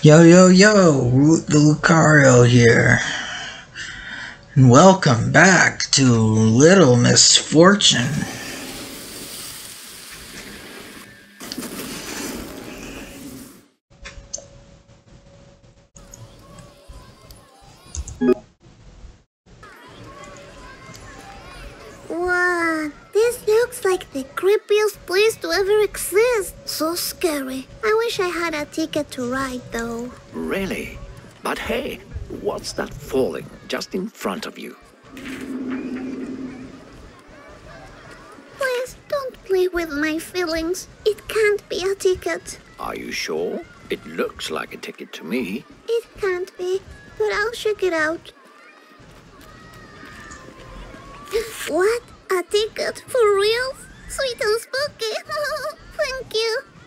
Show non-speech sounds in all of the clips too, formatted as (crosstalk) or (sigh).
Yo, yo, yo, Root the Lucario here. And welcome back to Little Misfortune. Ticket to ride though. Really? But hey, what's that falling just in front of you? Please don't play with my feelings. It can't be a ticket. Are you sure? It looks like a ticket to me. It can't be, but I'll check it out. What? A ticket? For real? Sweet and spooky. (laughs) Thank you.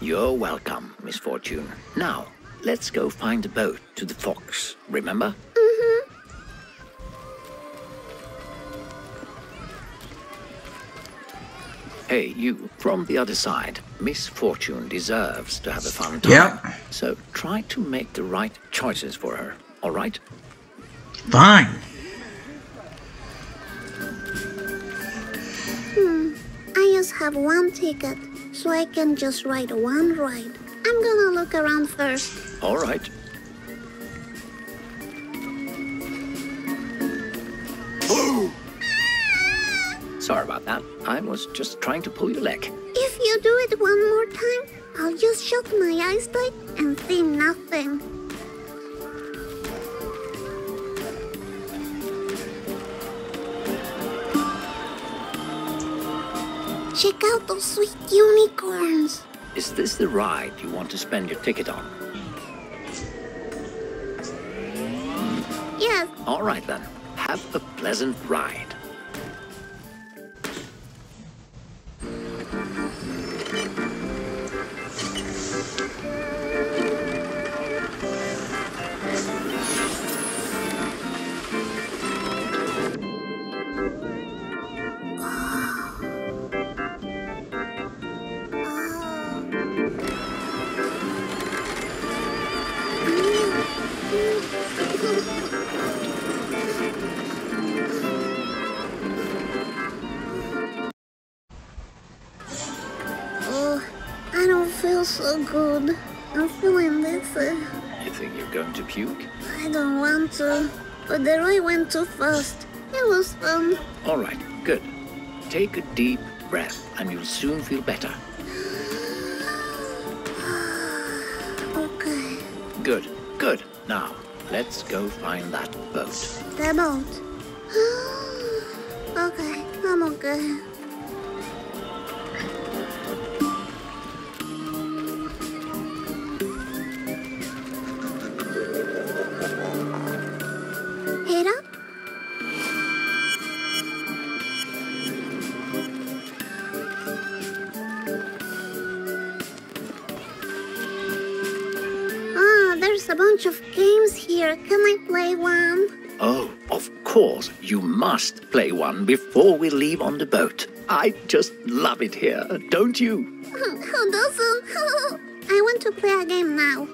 You're welcome, Miss Fortune. Now, let's go find a boat to the Fox, remember? Mm-hmm. Hey, you, from the other side, Miss Fortune deserves to have a fun time. Yep. So try to make the right choices for her, all right? Fine. Hmm. I just have one ticket, so I can just ride one ride. I'm gonna look around first. All right. (gasps) Sorry about that. I was just trying to pull your leg. If you do it one more time, I'll just shut my eyes tight and see nothing. Check out those sweet unicorns. Is this the ride you want to spend your ticket on? Yes, All right then. Have a pleasant ride. But the ride went too fast. It was fun. All right, good. Take a deep breath and you'll soon feel better. (sighs) Okay, Good, good. Now, let's go find that boat. the boat. (gasps) okay, I'm okay. Course, you must play one before we leave on the boat. I just love it here, don't you? (laughs) I want to play a game now.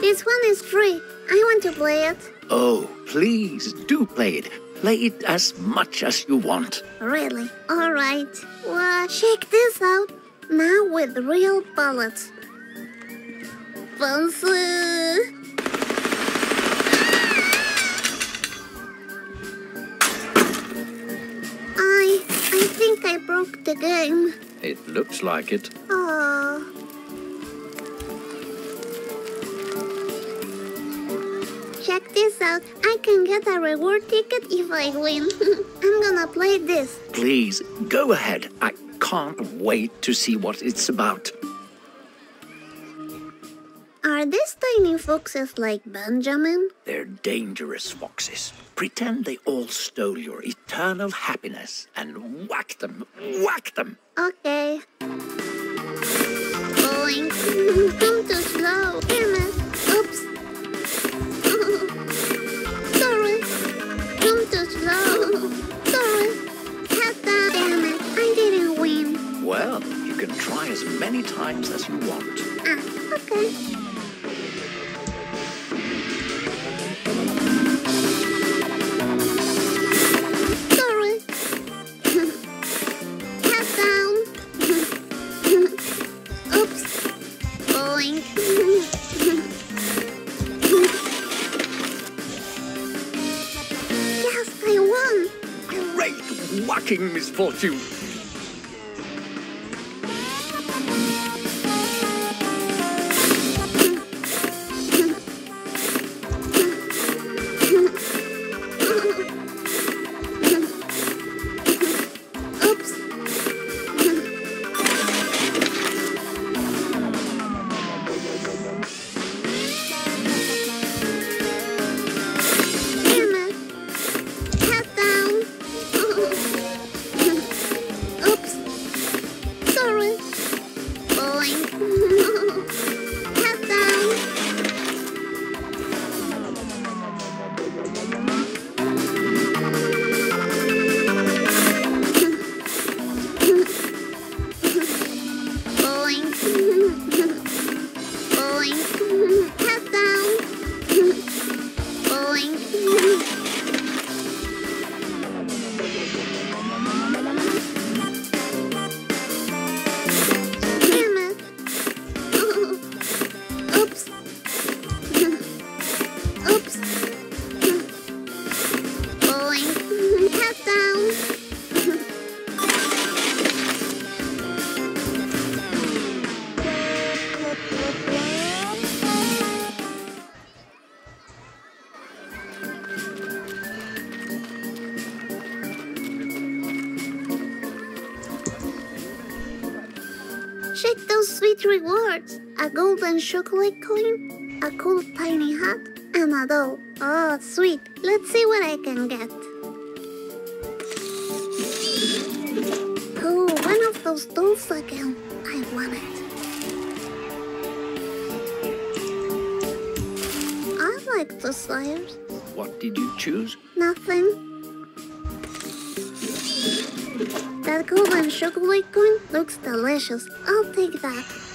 This one is free. I want to play it. Oh, please do play it. Play it as much as you want. Really? Alright. Well, check this out. Now with real bullets. Fancy! I... I think I broke the game. It looks like it. Oh. Check this out. I can get a reward ticket if I win. (laughs) I'm gonna play this. Please, go ahead. I can't wait to see what it's about. Are these tiny foxes like Benjamin? They're dangerous foxes. Pretend they all stole your eternal happiness and whack them, whack them. Okay. Boing. (laughs) I'm too slow. Damn it. Oops. (laughs) Sorry. I'm too slow. Sorry. Hata. Damn it. I didn't win. Well, you can try as many times as you want. Ah, okay. Whacking misfortune! Chocolate coin, a cool tiny hat, and a doll. Oh, sweet. Let's see what I can get. Oh, one of those dolls again. I want it. I like the sires. What did you choose? Nothing. That golden chocolate coin looks delicious. I'll take that.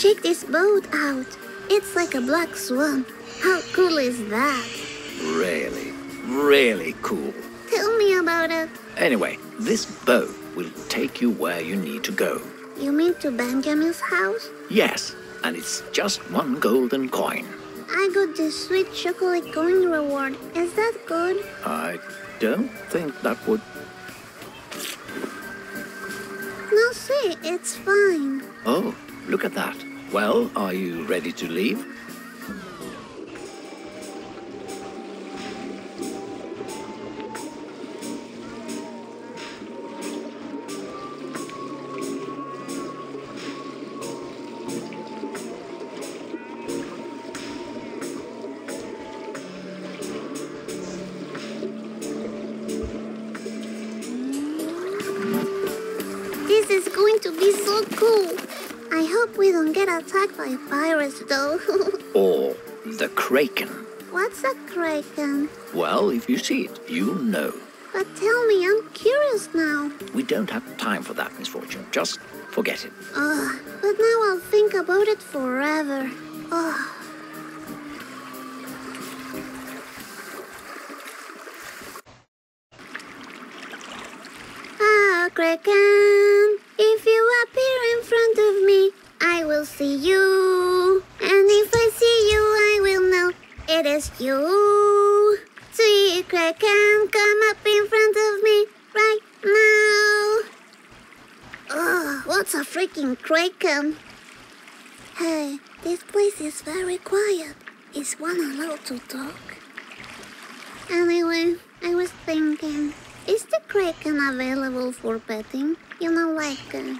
Check this boat out. It's like a black swan. How cool is that? Really, really cool. Tell me about it. Anyway, this boat will take you where you need to go. You mean to Benjamin's house? Yes, and it's just one golden coin. I got this sweet chocolate coin reward. Is that good? I don't think that would. No, see, it's fine. Oh, look at that. Well, are you ready to leave? Though. (laughs) Or the Kraken? What's a kraken? Well, if you see it, you'll know. But tell me, I'm curious now. We don't have time for that misfortune. Just forget it. Ugh, but now I'll think about it forever. Ugh. Ah, Kraken, if you appear in front of me, I will see you. You. Sweet Kraken, come up in front of me right now. Ugh, what's a freaking kraken? Hey, this place is very quiet. Is one allowed to talk? Anyway, I was thinking, is the kraken available for petting? You know, like uh,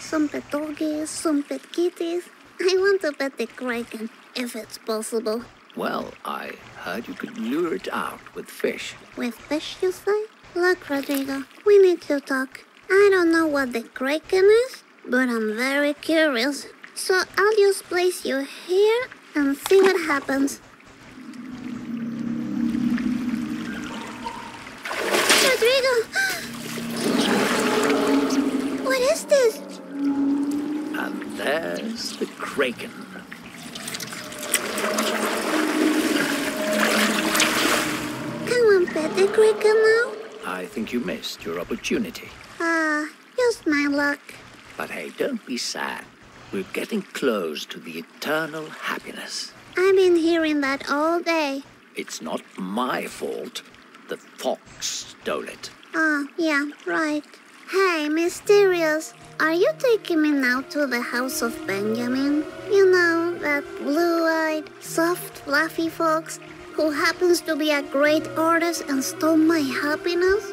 some pet doggies, some pet kitties. I want to pet the kraken, if it's possible. Well, I heard you could lure it out with fish. With fish, you say? Look, Rodrigo, we need to talk. I don't know what the kraken is, but I'm very curious. So I'll just place you here and see what happens. Rodrigo! (gasps) What is this? And there's the Kraken. Can on, pet the now? I think you missed your opportunity. Ah, just my luck. But hey, don't be sad. We're getting close to the eternal happiness. I've been hearing that all day. It's not my fault. The fox stole it. Ah, yeah, right. Hey, Mysterious, are you taking me now to the house of Benjamin? You know, that blue eyed, soft, fluffy fox who happens to be a great artist and stole my happiness?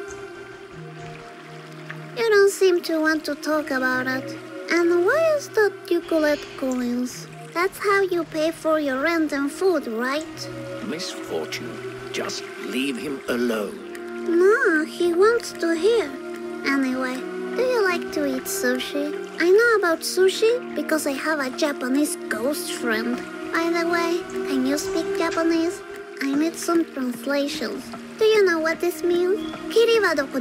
You don't seem to want to talk about it. And why is that you collect coins? That's how you pay for your rent and food, right? Misfortune. Just leave him alone. No, he wants to hear. Anyway, do you like to eat sushi? I know about sushi because I have a Japanese ghost friend. By the way, can you speak Japanese? I need some translations. Do you know what this means? Kiri wa doko?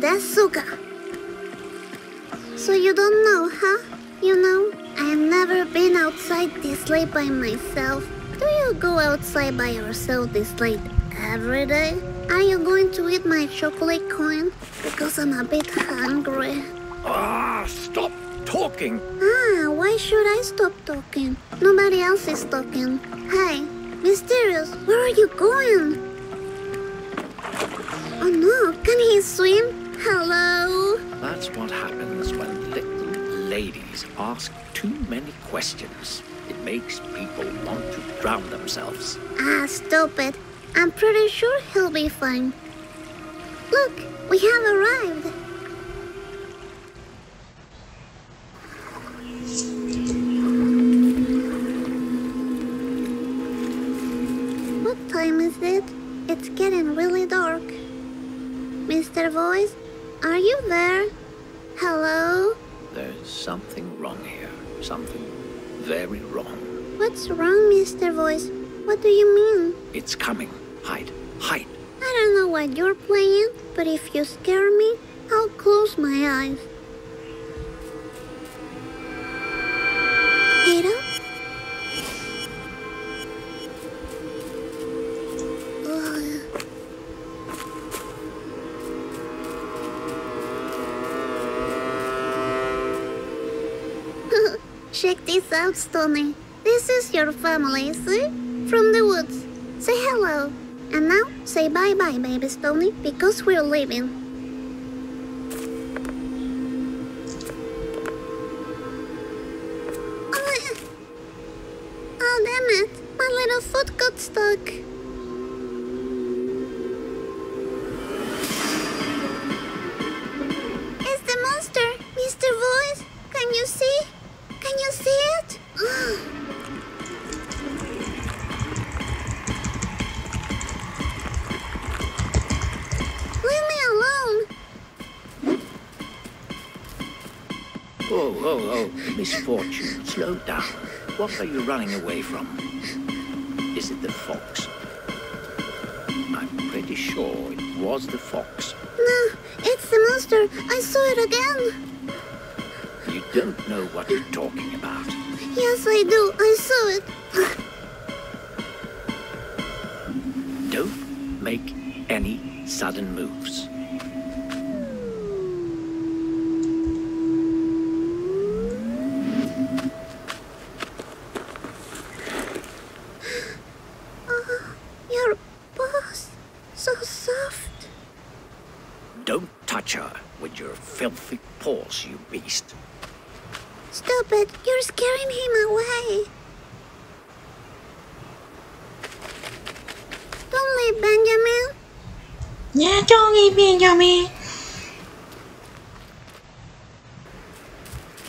So you don't know, huh? You know, I've never been outside this late by myself. Do you go outside by yourself this late every day? Are you going to eat my chocolate coin? Because I'm a bit hungry. Ah, stop talking. Ah, why should I stop talking? Nobody else is talking. Hey, Mysterious, where are you going? Oh no, can he swim? Hello? That's what happens when little ladies ask too many questions. It makes people want to drown themselves. Ah, stupid. I'm pretty sure he'll be fine. Look, we have arrived. It's getting really dark. Mr. Voice, are you there? Hello? There's something wrong here. Something very wrong. What's wrong, Mr. Voice? What do you mean? It's coming. Hide. Hide. I don't know what you're playing, but if you scare me, I'll close my eyes. Out, Stony. This is your family, see? From the woods. Say hello. And now, say bye-bye, baby Stony, because we're leaving. Misfortune. Slow down. What are you running away from? Is it the fox? I'm pretty sure it was the fox. No, it's the monster. I saw it again. You don't know what you're talking about. Yes, I do. I saw it. Don't make any sudden moves. Oh, your boss. So soft. Don't touch her with your filthy paws, you beast. Stop it. You're scaring him away. Don't leave, Benjamin. Yeah, don't eat Benjamin.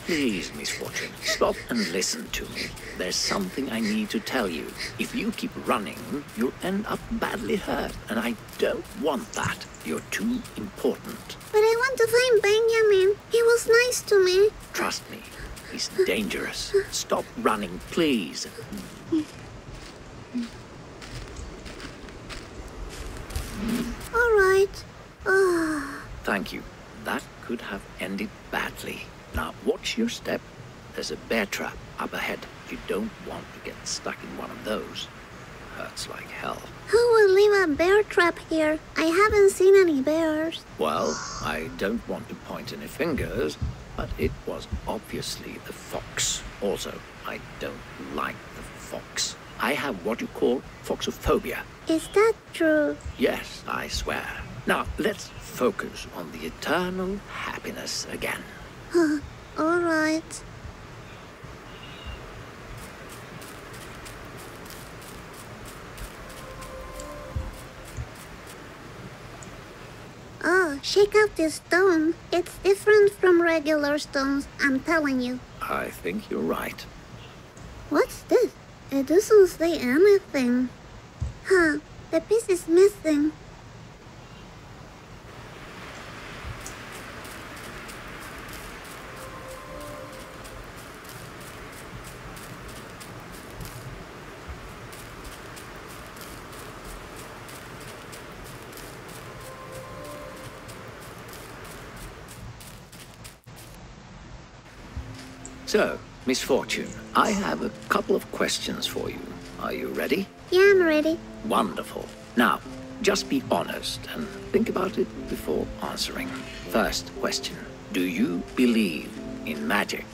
Please, Misfortune, stop and listen to me. There's something I need to tell you. If you keep running, you'll end up badly hurt, and I don't want that. You're too important. But I want to find Benjamin. He was nice to me. Trust me, he's dangerous. Stop running, please. All right. (sighs) Thank you. That could have ended badly. Now, watch your step. There's a bear trap up ahead. You don't want to get stuck in one of those. Hurts like hell. who would leave a bear trap here? I haven't seen any bears. Well, I don't want to point any fingers, but it was obviously the fox. Also, I don't like the fox. I have what you call foxophobia. Is that true? Yes, I swear. Now, let's focus on the eternal happiness again. (laughs) All right. Oh, shake out this stone. It's different from regular stones, I'm telling you. I think you're right. What's this? It doesn't say anything. Huh, the piece is missing. So, Miss Fortune, I have a couple of questions for you. Are you ready? Yeah, I'm ready. Wonderful. Now, just be honest and think about it before answering. First question Do you believe in magic?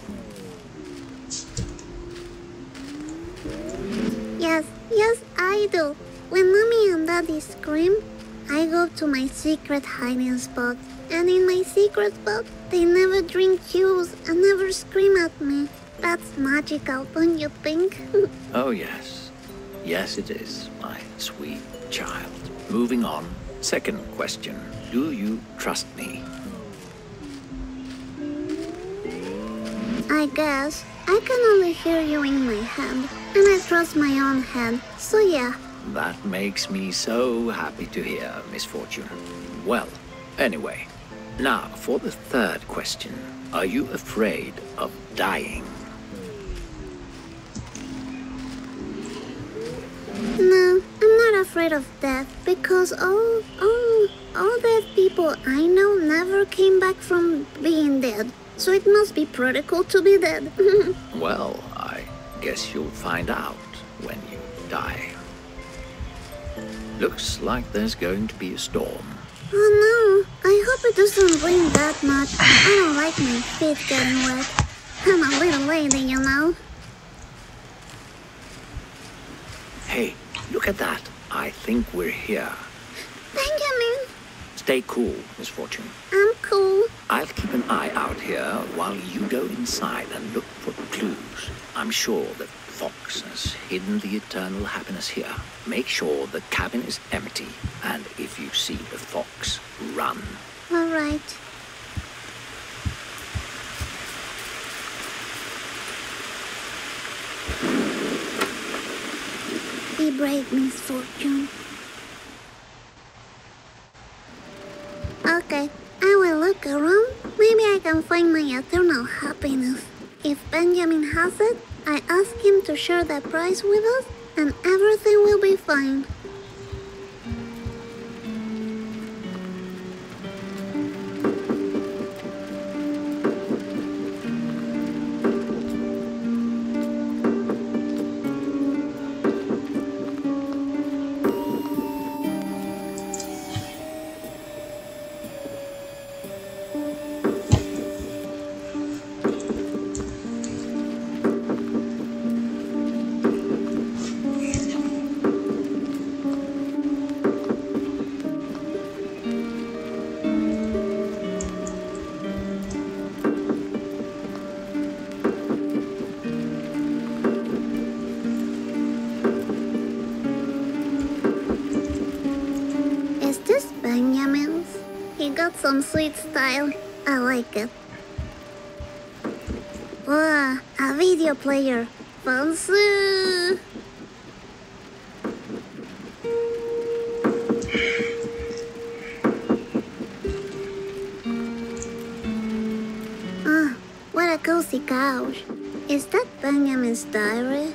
Yes, yes, I do. When mommy and daddy scream, I go to my secret hiding spot. And in my secret spot, they never drink juice and never scream at me. That's magical, don't you think? (laughs) Oh, yes. Yes, it is, my sweet child. Moving on. Second question Do you trust me? I guess. I can only hear you in my head. And I trust my own hand, So yeah. That makes me so happy to hear, Miss Fortune. Well, anyway, now for the third question Are you afraid of dying? No, I'm not afraid of death because all, all, all dead people I know never came back from being dead. So it must be pretty cool to be dead. (laughs) Well, I guess you'll find out when you die. Looks like there's going to be a storm. oh no, I hope it doesn't rain that much. I don't like my feet getting wet. I'm a little lady, you know. Hey, look at that. I think we're here. Benjamin, Stay cool, Miss Fortune. I'm cool. I'll keep an eye out here while you go inside and look for clues. I'm sure that Fox has hidden the eternal happiness here. Make sure the cabin is empty, and if you see the fox, run. All right. Be brave, Miss Fortune. Okay, I will look around. Maybe I can find my eternal happiness. If Benjamin has it, I ask him to share the prize with us, and everything will be fine. Some sweet style. I like it. Wow, a video player. Fancy! Ah, what a cozy couch. Is that Benjamin's diary?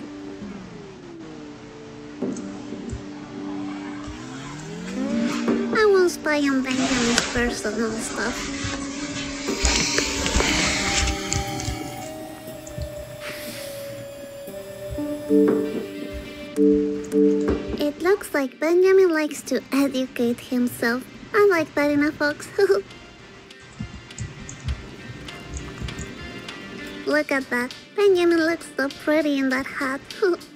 Spy on Benjamin's personal stuff. It looks like Benjamin likes to educate himself. I like that in a fox. Look at that. Benjamin looks so pretty in that hat. (laughs)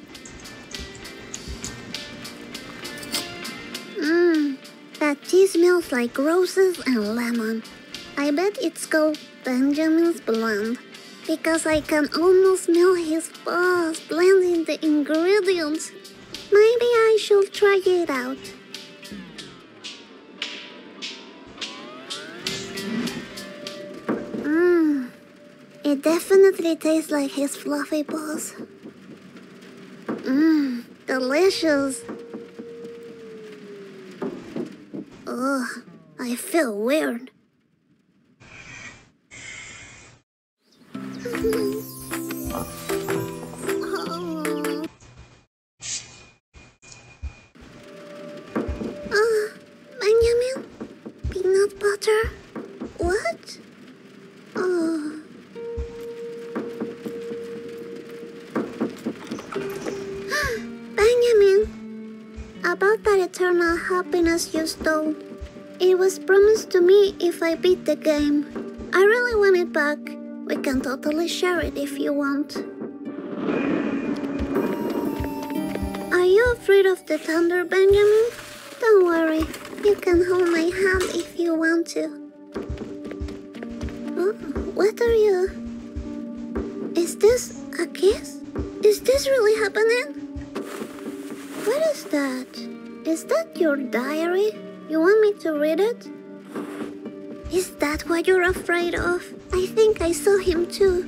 smells like roses and lemon. I bet it's called Benjamin's Blend because I can almost smell his boss blending the ingredients. Maybe I should try it out. Mmm, it definitely tastes like his fluffy balls. Mmm, delicious. Ugh, I feel weird. Eternal happiness you stole. It was promised to me if I beat the game. I really want it back. We can totally share it if you want. Are you afraid of the thunder, Benjamin? Don't worry. You can hold my hand if you want to. Oh, what are you? Is this a kiss? Is this really happening? What is that? Is that your diary? You want me to read it? Is that what you're afraid of? I think I saw him too.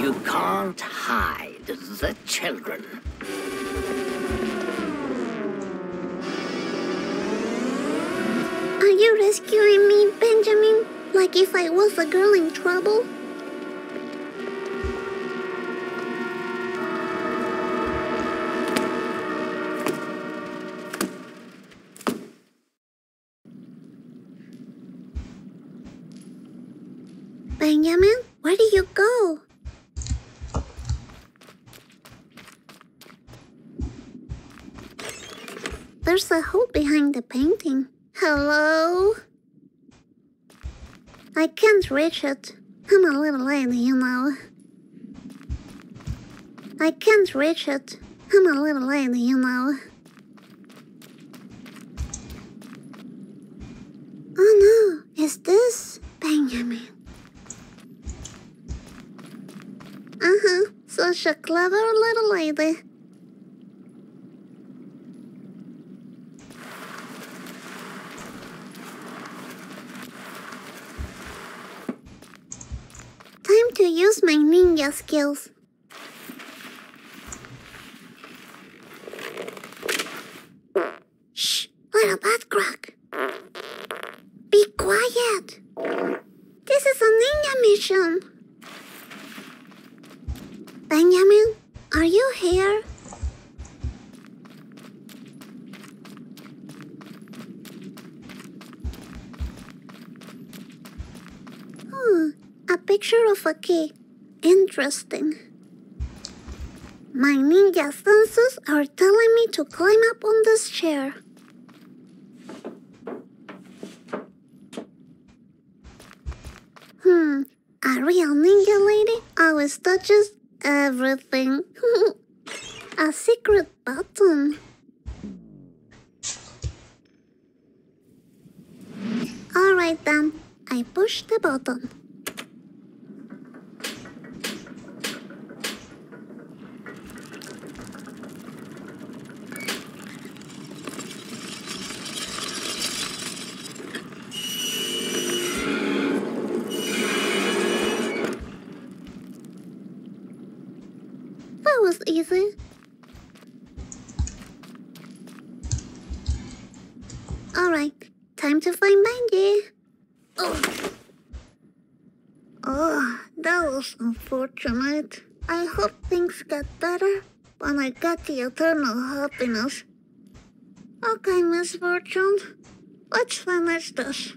You can't hide the children. Are you rescuing me, Benjamin? Like if I was a girl in trouble? Hello? I can't reach it. I'm a little lady, you know. I can't reach it. I'm a little lady, you know. Oh no, is this Benjamin? Uh huh, such a clever little lady. Time to use my ninja skills. Shh, little butt crack. Be quiet. This is a ninja mission. Benjamin, are you here? Hmm, a key. Interesting. My ninja senses are telling me to climb up on this chair. Hmm, a real ninja lady always touches everything. (laughs) a secret button. Alright then, I push the button. That was easy. Alright, time to find Benji. Oh, that was unfortunate. I hope things get better when I get the eternal happiness. Okay, Miss Fortune, let's finish this.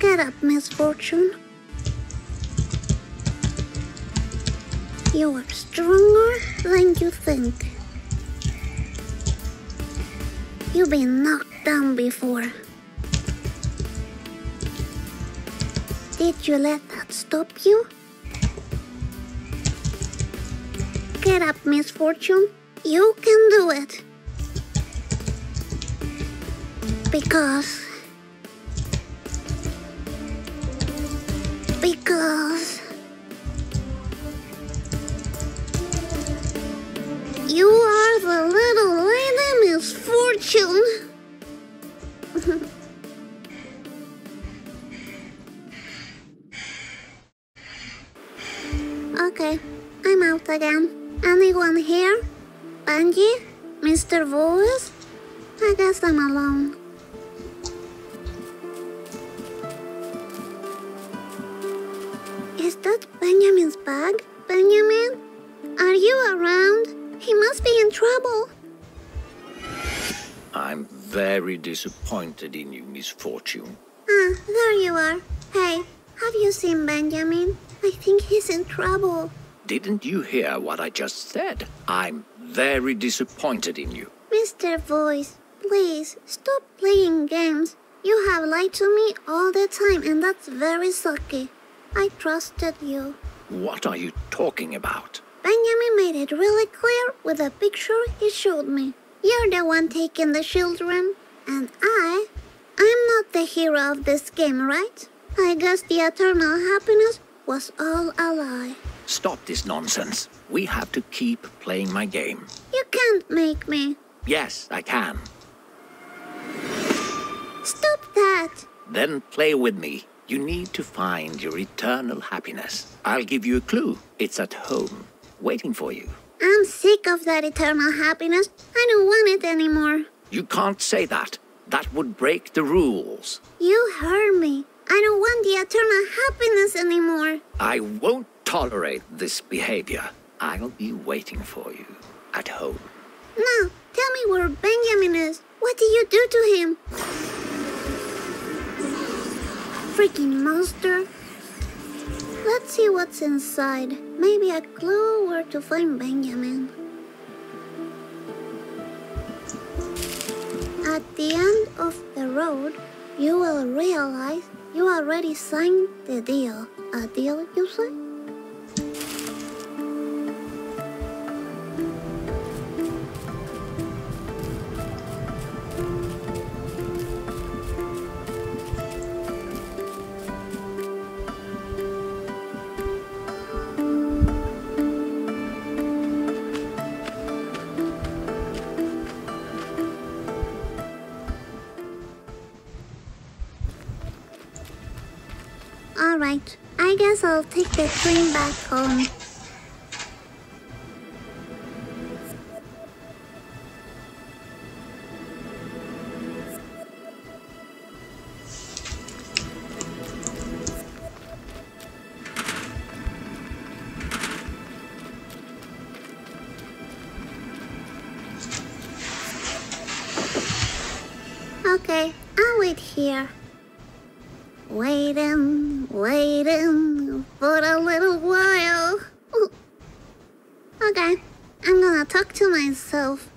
Get up, Miss Fortune. You are stronger than you think. You've been knocked down before. Did you let that stop you? Get up, Miss Fortune. You can do it. Because. Because. You are the little lady Miss Fortune. (laughs) okay, I'm out again. Anyone here? Benji? Mr. Voice? I guess I'm alone. Is that Benjamin's bag? Benjamin? Are you around? He must be in trouble. I'm very disappointed in you, Miss Fortune. Ah, there you are. Hey, have you seen Benjamin? I think he's in trouble. Didn't you hear what I just said? I'm very disappointed in you. Mr. Voice, please stop playing games. You have lied to me all the time, and that's very sucky. I trusted you. What are you talking about? Benjamin made it really clear with a picture he showed me. You're the one taking the children, and I. I'm not the hero of this game, right? I guess the eternal happiness was all a lie. Stop this nonsense. We have to keep playing my game. You can't make me. Yes, I can. Stop that! Then play with me. You need to find your eternal happiness. I'll give you a clue. It's at home, waiting for you. I'm sick of that eternal happiness. I don't want it anymore. You can't say that. That would break the rules. You heard me. I don't want the eternal happiness anymore. I won't tolerate this behavior. I'll be waiting for you at home. Now, tell me where Benjamin is. What did you do to him? Freaking monster. Let's see what's inside. Maybe a clue where to find Benjamin. At the end of the road, you will realize you already signed the deal. A deal, you say? I'll take the train back home. For a little while. Ooh. Okay, I'm gonna talk to myself.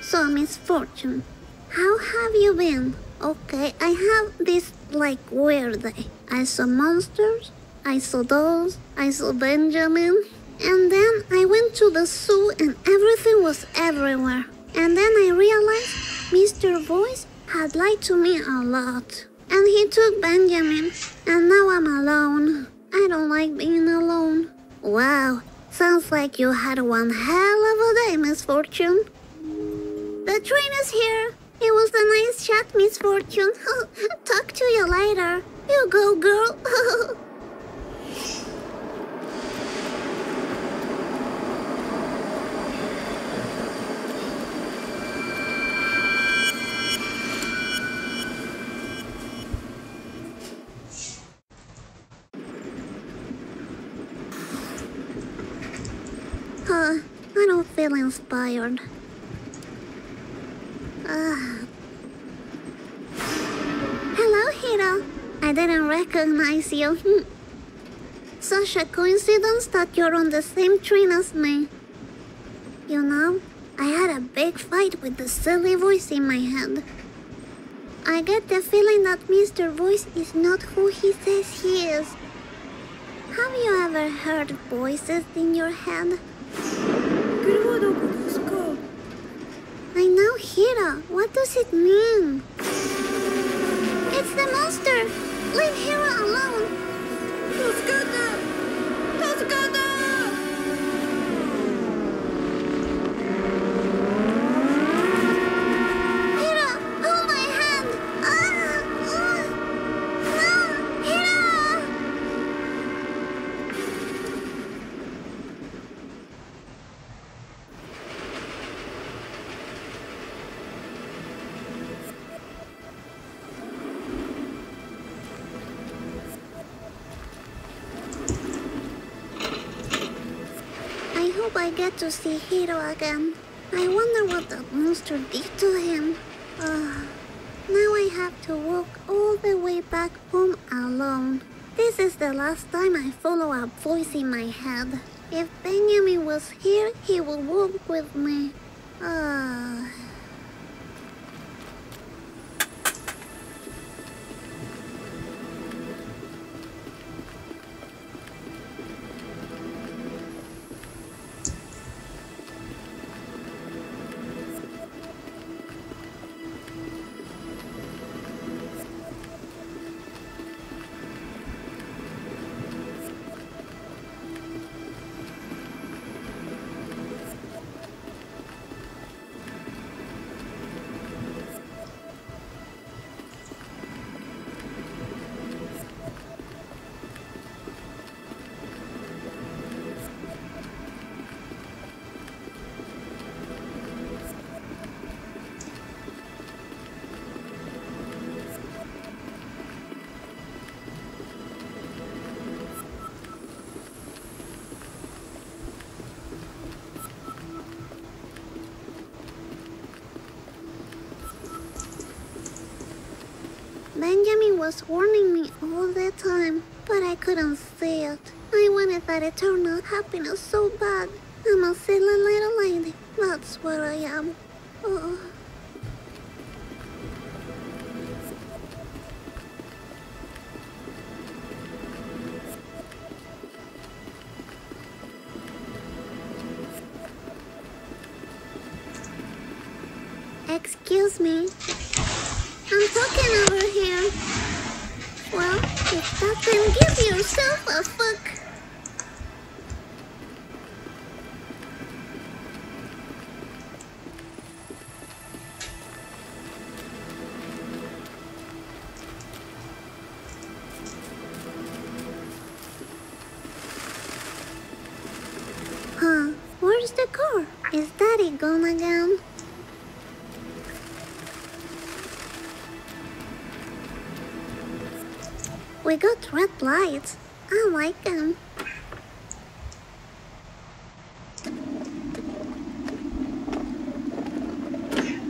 So, Miss Fortune, how have you been? Okay, I have this like weird day. I saw monsters, I saw dolls, I saw Benjamin, and then I went to the zoo and everything was everywhere. And then I realized Mr. Voice had lied to me a lot. And he took Benjamin, and now I'm alone. I don't like being alone. Wow, sounds like you had one hell of a day, Miss Fortune. The train is here. It was a nice chat, Miss Fortune. (laughs) Talk to you later. You go, girl. (laughs) Huh, I don't feel inspired. Hello, Hiro. I didn't recognize you. Hmm. Such a coincidence that you're on the same train as me. You know, I had a big fight with the silly voice in my head. I get the feeling that Mr. Voice is not who he says he is. Have you ever heard voices in your head? I know Hira. What does it mean? It's the monster! Leave Hira alone! To see Hiro again. I wonder what that monster did to him. Ah, now I have to walk all the way back home alone. This is the last time I follow a voice in my head. If Benjamin was here, he would walk with me. Ah. Benjamin was warning me all the time, but I couldn't see it. I wanted that eternal happiness so bad. I'm a silly little lady. That's what I am. Is Daddy gone again? We got red lights. I like them.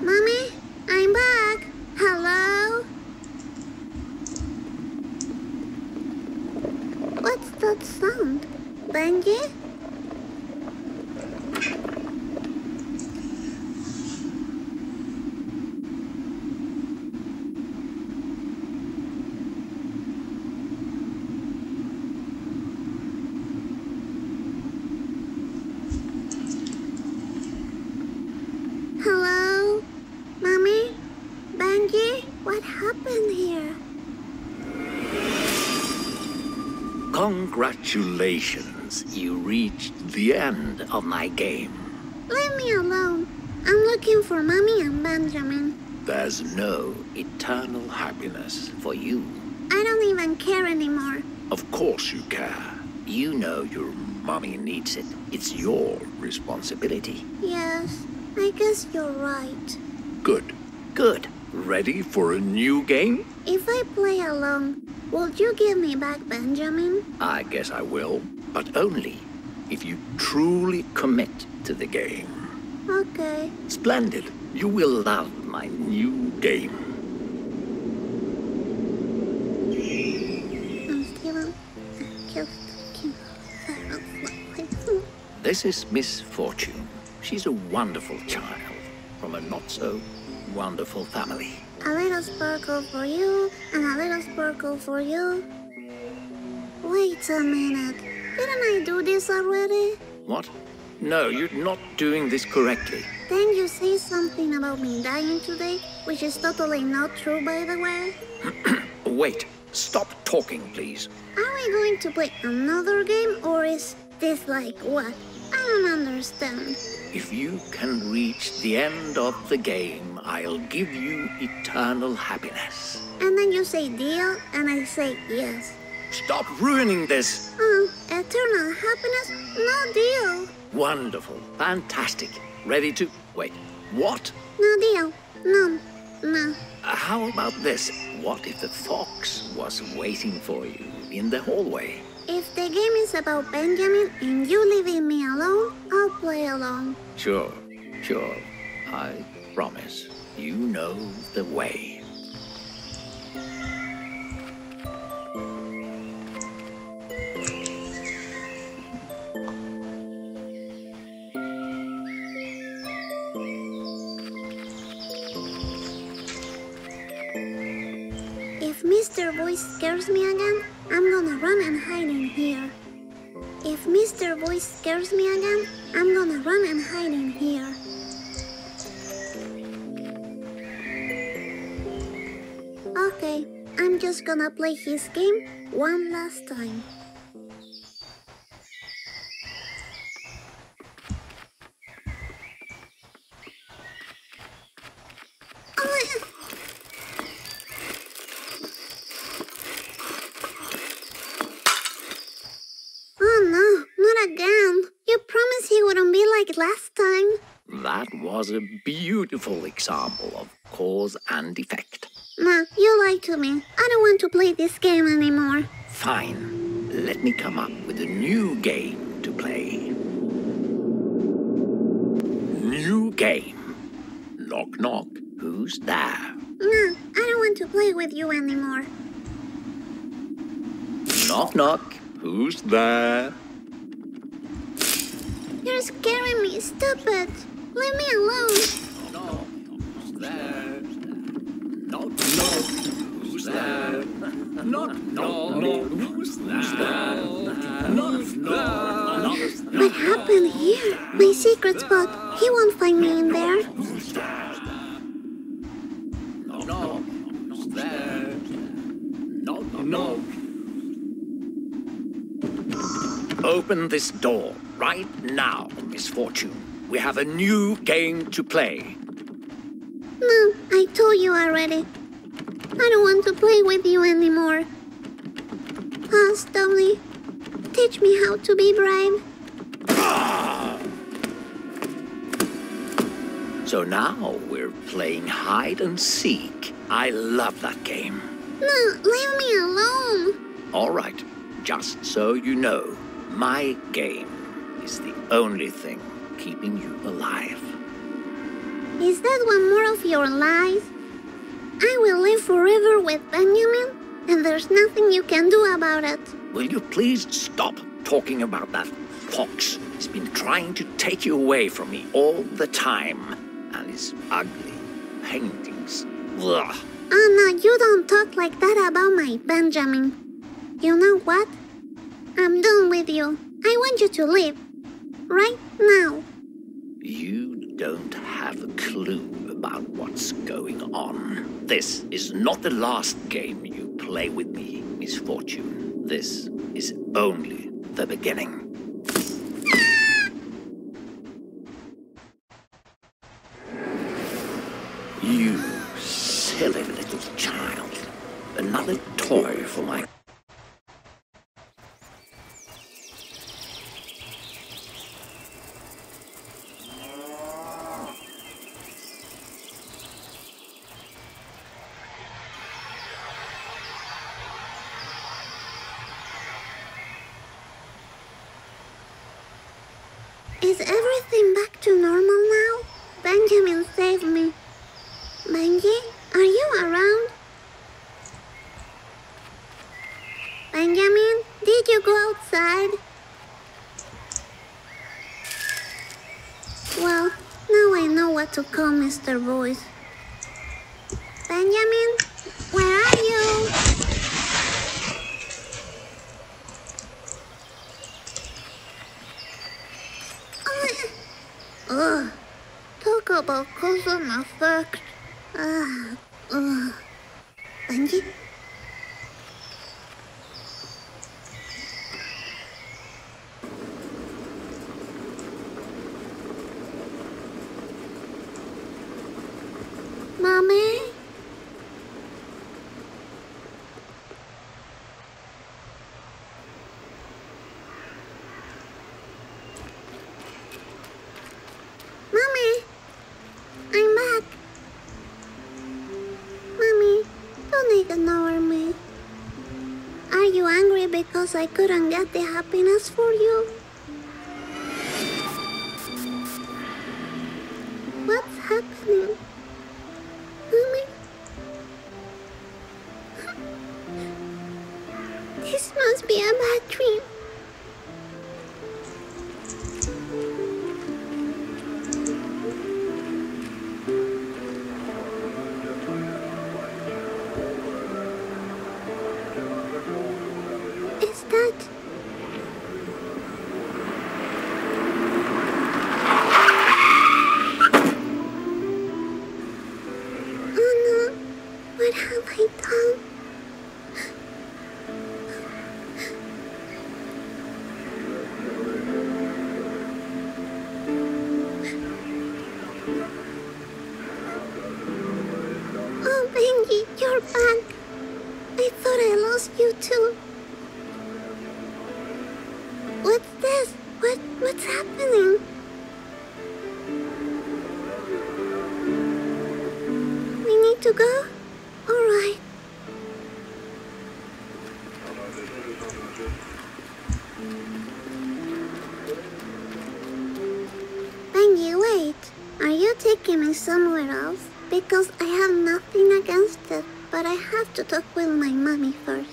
Mommy, I'm back. Hello? What's that sound? Benji? Hello? Mommy? Benji? What happened here? Congratulations, you reached the end of my game. Leave me alone. I'm looking for Mommy and Benjamin. There's no eternal happiness for you. I don't even care anymore. Of course you care. You know your mommy needs it. It's your responsibility. Yes, I guess you're right. Good. Good. Ready for a new game? If I play alone, will you give me back Benjamin? I guess I will, but only if you truly commit to the game. Okay. Splendid. You will love my new game. I'm Steven. Kill. Kill. This is Miss Fortune. She's a wonderful child from a not so wonderful family. A little sparkle for you, and a little sparkle for you. Wait a minute. Didn't I do this already? What? No, you're not doing this correctly. Then you say something about me dying today, which is totally not true, by the way. (clears throat) Wait, stop talking, please. Are we going to play another game, or is this like what? I don't understand. If you can reach the end of the game, I'll give you eternal happiness. And then you say deal, and I say yes. Stop ruining this! Oh, eternal happiness? No deal. Wonderful, fantastic. Ready to. Wait, what? No deal. No. No. Uh, How about this? What if the fox was waiting for you in the hallway? If the game is about Benjamin and you leaving me alone, I'll play alone. Sure, sure. I promise. You know the way. Mr. Voice scares me again, I'm gonna run and hide in here. If Mr. Voice scares me again, I'm gonna run and hide in here. Okay, I'm just gonna play his game one last time. Oh, Oh no, not again. You promised he wouldn't be like last time. That was a beautiful example of cause and effect. Nah, you lied to me. I don't want to play this game anymore. Fine. Let me come up with a new game to play. New game. Knock knock. Who's there? Nah, I don't want to play with you anymore. Knock knock. Who's there? You're scaring me. Stop it. Leave me alone. What happened here? My secret spot. He won't find me in there. Open this door right now, Miss Fortune. We have a new game to play. Told you already. I don't want to play with you anymore. Huh, Stoney? Teach me how to be brave. So now we're playing hide and seek. I love that game. No, leave me alone. All right, just so you know, my game is the only thing keeping you alive. Is that one more of your lies? I will live forever with Benjamin, and there's nothing you can do about it. Will you please stop talking about that fox? He's been trying to take you away from me all the time. And his ugly paintings. Ugh. Oh no, you don't talk like that about my Benjamin. You know what? I'm done with you. I want you to leave. Right now. You don't have a clue about what's going on. This is not the last game you play with me, Miss Fortune. This is only the beginning. You silly little child. Another toy for my Is everything back to normal now? Benjamin saved me. Benji, are you around? Benjamin, did you go outside? Well, now I know what to call Mr. Voice. Benjamin, where are you? Ugh. Talk about cause and effect. Ah, ugh. Benji? Mommy? Mommy, I'm back. Mommy, don't ignore me. Are you angry because I couldn't get the happiness for you? Somewhere else? Because I have nothing against it, but I have to talk with my mommy first.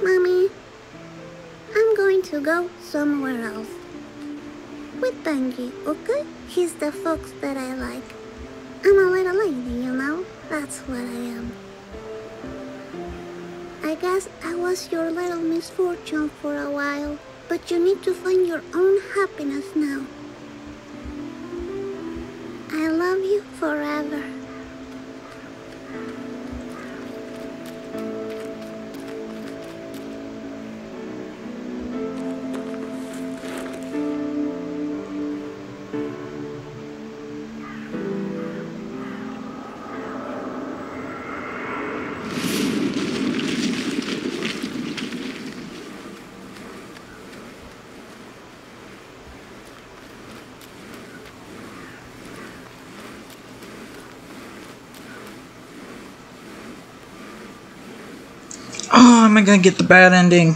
Mommy, I'm going to go somewhere else. With Benji, okay? He's the fox that I like. I'm a little lady, you know? That's what I am. Guess I was your little misfortune for a while, but you need to find your own happiness now. I love you forever. Am I gonna get the bad ending?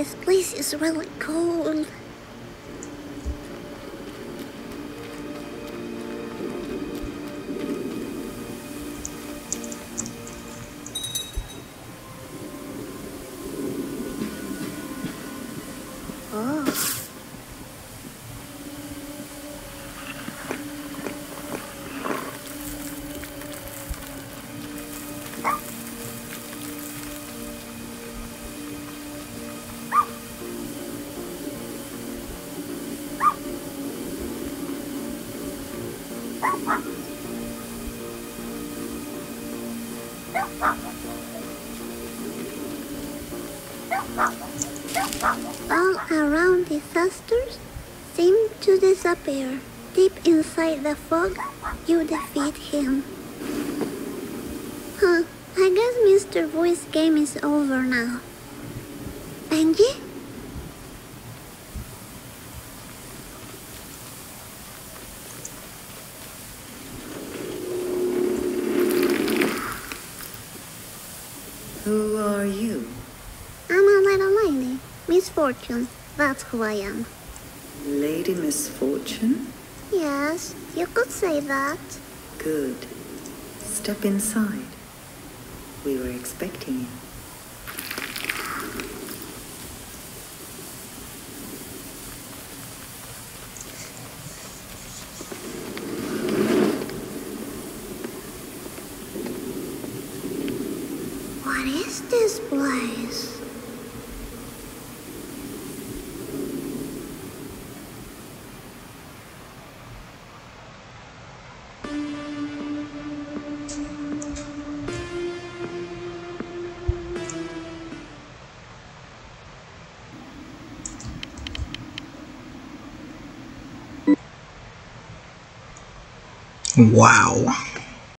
This place is really cold. All around disasters seem to disappear. Deep inside the fog, you defeat him. Huh, I guess Mr. Voice game is over now. Benji? Who are you? I'm a little lady. Misfortune. That's who I am. Lady Misfortune? Yes, you could say that. Good. Step inside. We were expecting you. What is this place? Wow.